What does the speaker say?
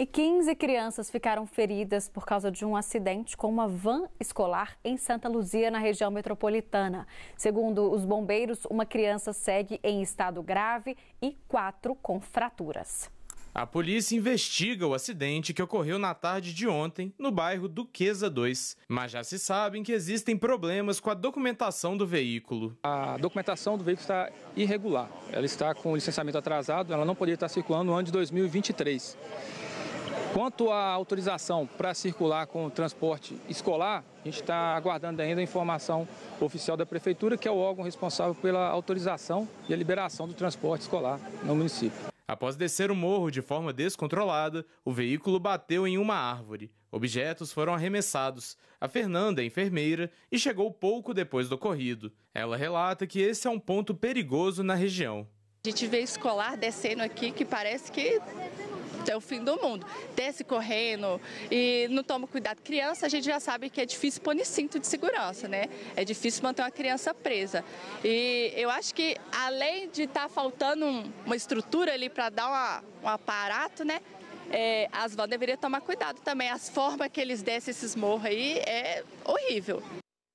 E 15 crianças ficaram feridas por causa de um acidente com uma van escolar em Santa Luzia, na região metropolitana. Segundo os bombeiros, uma criança segue em estado grave e quatro com fraturas. A polícia investiga o acidente que ocorreu na tarde de ontem no bairro Duquesa 2, mas já se sabem que existem problemas com a documentação do veículo. A documentação do veículo está irregular. Ela está com licenciamento atrasado, ela não poderia estar circulando no ano de 2023. Quanto à autorização para circular com o transporte escolar, a gente está aguardando ainda a informação oficial da Prefeitura, que é o órgão responsável pela autorização e a liberação do transporte escolar no município. Após descer o morro de forma descontrolada, o veículo bateu em uma árvore. Objetos foram arremessados. A Fernanda é enfermeira e chegou pouco depois do ocorrido. Ela relata que esse é um ponto perigoso na região. A gente vê escolar descendo aqui que parece que é o fim do mundo. Desce correndo e não toma cuidado. Criança, a gente já sabe que é difícil pôr cinto de segurança, né? É difícil manter uma criança presa. E eu acho que, além de estar tá faltando uma estrutura ali para dar uma, um aparato, né? É, as vans deveriam tomar cuidado também. As formas que eles descem esses morros aí é horrível.